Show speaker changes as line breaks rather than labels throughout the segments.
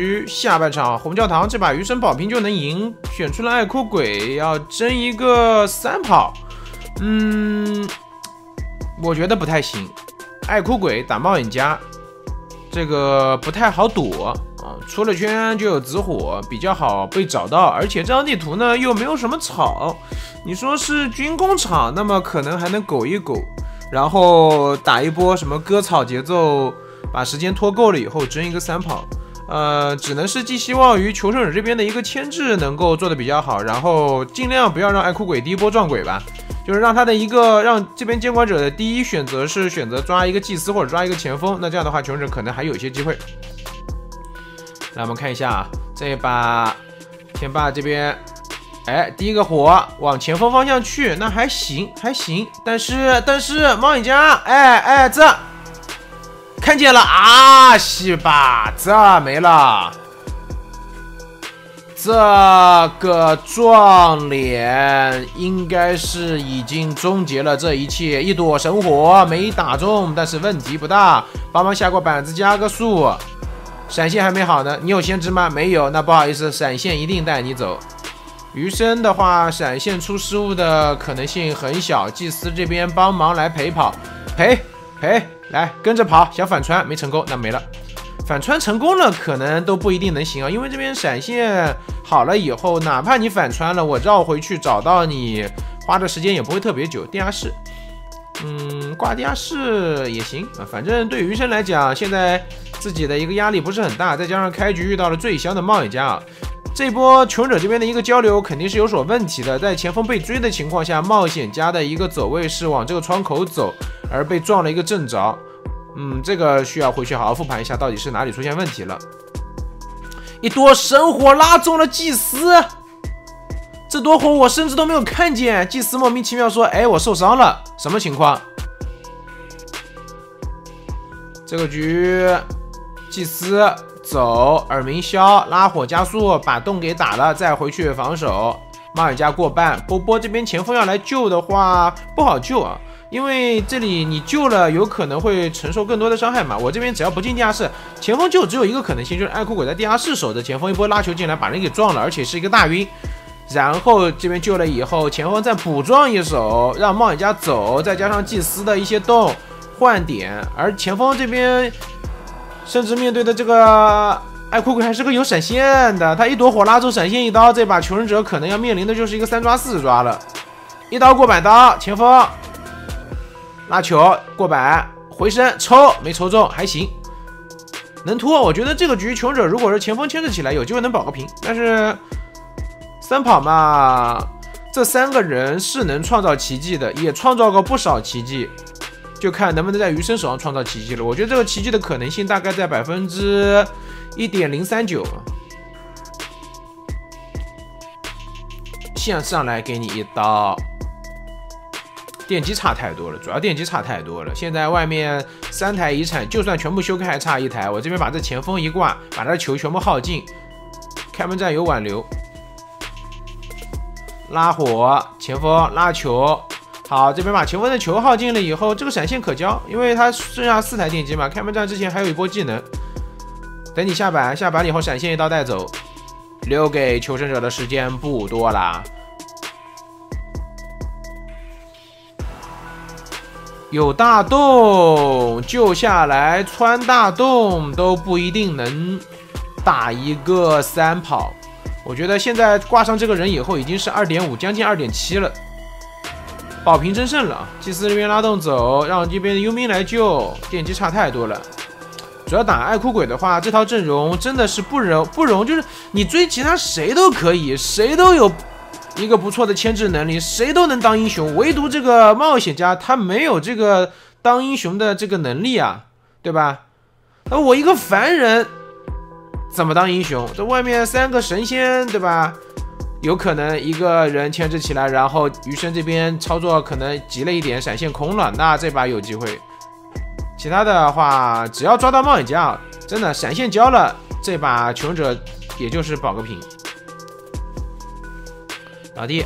于下半场红教堂这把余生保平就能赢，选出了爱哭鬼，要争一个三跑。嗯，我觉得不太行。爱哭鬼打冒险家，这个不太好躲啊，出了圈就有紫火，比较好被找到。而且这张地图呢又没有什么草，你说是军工厂，那么可能还能苟一苟，然后打一波什么割草节奏，把时间拖够了以后争一个三跑。呃，只能是寄希望于求生者这边的一个牵制能够做的比较好，然后尽量不要让爱哭鬼第一波撞鬼吧，就是让他的一个让这边监管者的第一选择是选择抓一个祭司或者抓一个前锋，那这样的话求生者可能还有一些机会。来，我们看一下啊，这一把天霸这边，哎，第一个火往前锋方向去，那还行还行，但是但是猫眼家，哎哎这。看见了啊，西吧，这没了。这个撞脸应该是已经终结了这一切。一朵神火没打中，但是问题不大。帮忙下过板子，加个速。闪现还没好呢，你有先知吗？没有，那不好意思，闪现一定带你走。余生的话，闪现出失误的可能性很小。祭司这边帮忙来陪跑，陪陪。来跟着跑，想反穿没成功，那没了。反穿成功了，可能都不一定能行啊，因为这边闪现好了以后，哪怕你反穿了，我绕回去找到你，花的时间也不会特别久。地下室，嗯，挂地下室也行啊，反正对于生来讲，现在自己的一个压力不是很大，再加上开局遇到了最香的冒险家啊。这波求生者这边的一个交流肯定是有所问题的，在前锋被追的情况下，冒险家的一个走位是往这个窗口走，而被撞了一个正着。嗯，这个需要回去好好复盘一下，到底是哪里出现问题了。一朵神火拉中了祭司，这朵火我甚至都没有看见。祭司莫名其妙说：“哎，我受伤了，什么情况？”这个局，祭司。走，耳鸣消，拉火加速，把洞给打了，再回去防守。马尔加过半，波波这边前锋要来救的话不好救啊，因为这里你救了有可能会承受更多的伤害嘛。我这边只要不进地下室，前锋就只有一个可能性，就是爱哭鬼在地下室守着，前锋一波拉球进来把人给撞了，而且是一个大晕。然后这边救了以后，前锋再补撞一手，让冒险家走，再加上祭司的一些洞换点，而前锋这边。甚至面对的这个爱哭鬼还是个有闪现的，他一朵火拉住闪现一刀，这把求生者可能要面临的就是一个三抓四抓了。一刀过板刀，前锋拉球过板回身抽没抽中，还行，能拖。我觉得这个局求生者如果是前锋牵制起来，有机会能保个平。但是三跑嘛，这三个人是能创造奇迹的，也创造过不少奇迹。就看能不能在余生手上创造奇迹了。我觉得这个奇迹的可能性大概在百分之一点零三九。线上来给你一刀，电机差太多了，主要电机差太多了。现在外面三台遗产，就算全部修开，还差一台。我这边把这前锋一挂，把他的球全部耗尽。开门战有挽留，拉火，前锋拉球。好，这边把前锋的球耗尽了以后，这个闪现可交，因为他剩下四台电机嘛。开门战之前还有一波技能，等你下板，下板以后闪现一刀带走，留给求生者的时间不多啦。有大洞救下来，穿大洞都不一定能打一个三跑。我觉得现在挂上这个人以后，已经是二点五，将近二点七了。保平争胜了，祭司这边拉动走，让这边的佣兵来救，电机差太多了。主要打爱哭鬼的话，这套阵容真的是不容不容，就是你追其他谁都可以，谁都有一个不错的牵制能力，谁都能当英雄，唯独这个冒险家他没有这个当英雄的这个能力啊，对吧？那我一个凡人怎么当英雄？这外面三个神仙，对吧？有可能一个人牵制起来，然后余生这边操作可能急了一点，闪现空了，那这把有机会。其他的话，只要抓到冒险家，真的闪现交了，这把求生者也就是保个平。老弟，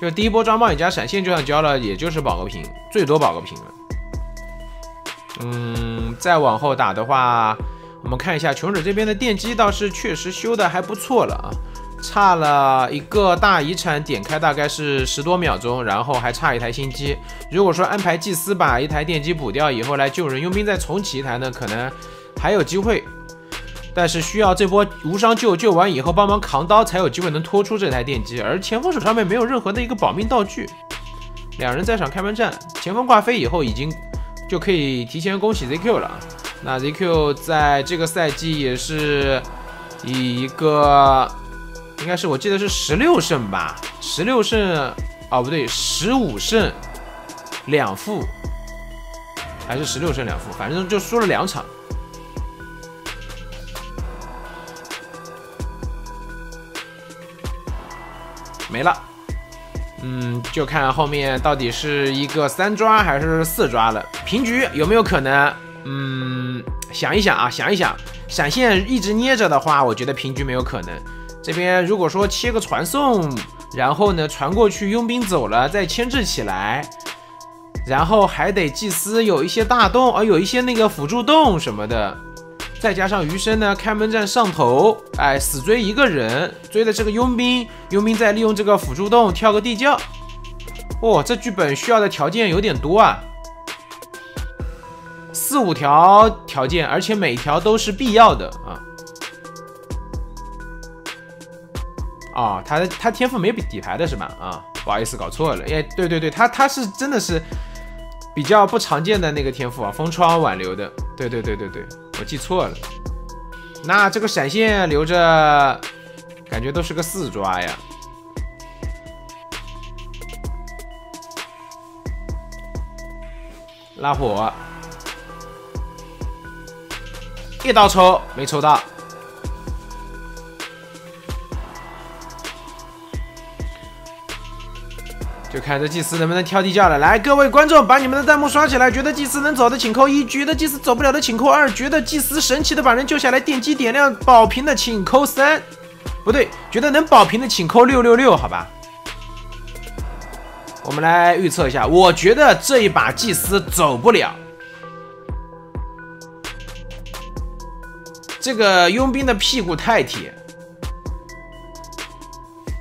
就第一波抓冒险家闪现就算交了，也就是保个平，最多保个平了。嗯，再往后打的话。我们看一下求生者这边的电机倒是确实修的还不错了啊，差了一个大遗产点开大概是十多秒钟，然后还差一台新机。如果说安排祭司把一台电机补掉以后来救人，佣兵再重启一台呢，可能还有机会。但是需要这波无伤救救完以后帮忙扛刀才有机会能拖出这台电机，而前锋手上面没有任何的一个保命道具。两人在场开门战，前锋挂飞以后已经就可以提前恭喜 ZQ 了。那 ZQ 在这个赛季也是以一个应该是我记得是十六胜吧，十六胜哦不对，十五胜两负，还是十六胜两负，反正就输了两场，没了。嗯，就看后面到底是一个三抓还是四抓了，平局有没有可能？嗯，想一想啊，想一想，闪现一直捏着的话，我觉得平局没有可能。这边如果说切个传送，然后呢传过去，佣兵走了再牵制起来，然后还得祭司有一些大洞，啊，有一些那个辅助洞什么的，再加上余生呢开门战上头，哎，死追一个人，追的这个佣兵，佣兵再利用这个辅助洞跳个地窖。哦，这剧本需要的条件有点多啊。四五条条件，而且每条都是必要的啊！啊，他他天赋没比底牌的是吧？啊，不好意思，搞错了。哎，对对对，他他是真的是比较不常见的那个天赋啊，封窗挽留的。对对对对对，我记错了。那这个闪现留着，感觉都是个四抓呀。拉火。一刀抽没抽到，就看这祭司能不能跳地窖了。来，各位观众，把你们的弹幕刷起来！觉得祭司能走的请扣一，觉得祭司走不了的请扣二，觉得祭司神奇的把人救下来，电击点亮保平的请扣三，不对，觉得能保平的请扣六六六，好吧？我们来预测一下，我觉得这一把祭司走不了。这个佣兵的屁股太铁，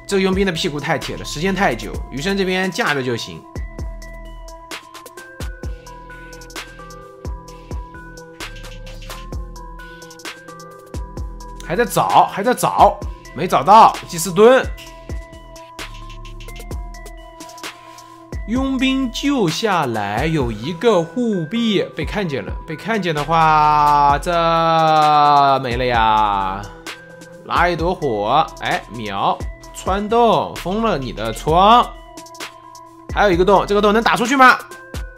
这个佣兵的屁股太铁了，时间太久，余生这边架着就行。还在找，还在找，没找到祭司盾。佣兵救下来，有一个护臂被看见了。被看见的话，这没了呀。拉一朵火，哎，秒穿洞封了你的窗。还有一个洞，这个洞能打出去吗？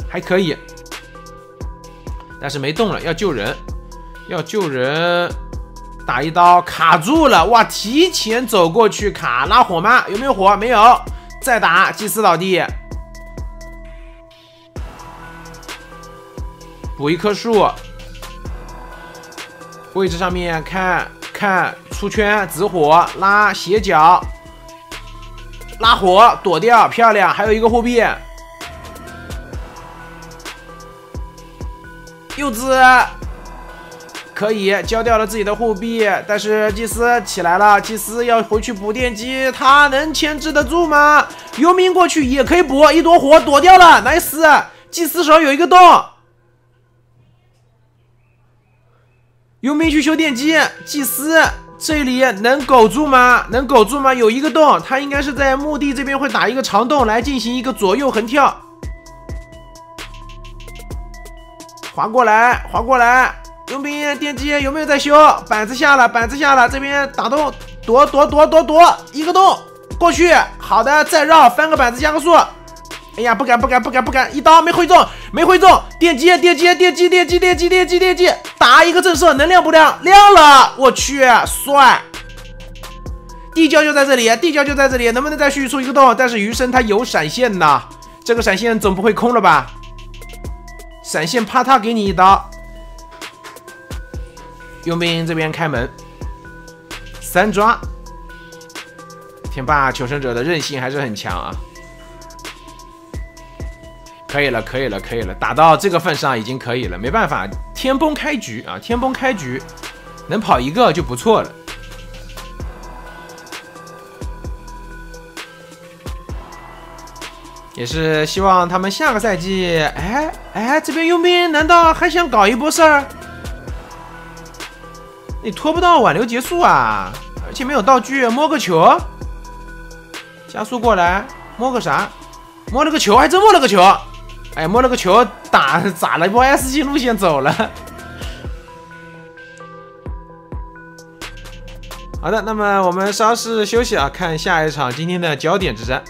还可以，但是没动了。要救人，要救人，打一刀卡住了。哇，提前走过去卡拉火吗？有没有火？没有。再打祭司老弟。补一棵树，位置上面看看出圈紫火拉斜角拉火躲掉漂亮，还有一个护臂，柚子可以交掉了自己的护臂，但是祭司起来了，祭司要回去补电机，他能牵制得住吗？游民过去也可以补一朵火躲掉了，nice，祭司手有一个洞。佣兵去修电机，祭司这里能苟住吗？能苟住吗？有一个洞，他应该是在墓地这边会打一个长洞来进行一个左右横跳，滑过来，滑过来。佣兵电机有没有在修？板子下了，板子下了，这边打洞，躲躲躲躲躲，一个洞过去，好的，再绕翻个板子加个速。哎呀，不敢不敢不敢不敢，一刀没挥中，没挥中，电击电击电击电击电击电击电击，打一个震慑，能亮不亮？亮了，我去，帅！地窖就在这里，地窖就在这里，能不能再续出一个洞？但是余生他有闪现呐，这个闪现总不会空了吧？闪现啪嗒给你一刀，佣兵这边开门，三抓，天霸求生者的韧性还是很强啊。可以了，可以了，可以了，打到这个份上已经可以了，没办法，天崩开局啊，天崩开局，能跑一个就不错了。也是希望他们下个赛季，哎哎，这边佣兵难道还想搞一波事儿？你拖不到挽留结束啊！而且没有道具，摸个球，加速过来，摸个啥？摸了个球，还真摸了个球。哎，摸了个球，打咋了？一波 S 级路线走了。好的，那么我们稍事休息啊，看下一场今天的焦点之战。